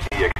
see you.